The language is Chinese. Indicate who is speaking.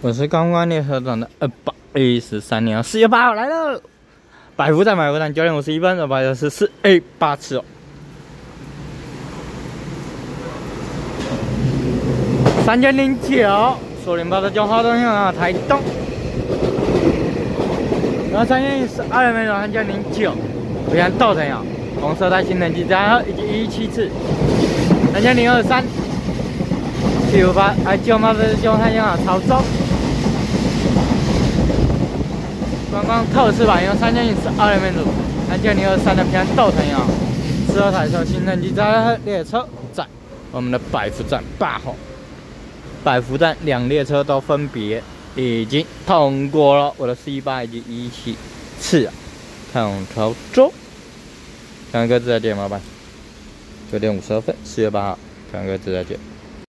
Speaker 1: 我是刚刚列车长的二百一十三年四月八号来了，百福站百福站九点五十一分，二百是四 A 八次哦。三千零九，索林巴的九号方向啊，台东。然后三千十二分钟，三千零九，我先倒腾呀，红色带新能机然后以及一七次，三千零二三，七五八，哎，九号的九号方向啊，潮州。刚刚特试版用三千零十二分钟，三千零二三的偏倒腾呀，十二台车新能机在列车在我们的百福站八号。百福站两列车都分别已经通过了我的 C 八以及一七次统筹中，两个字再见，老板。九点五十二分，四月八号，两个字再见。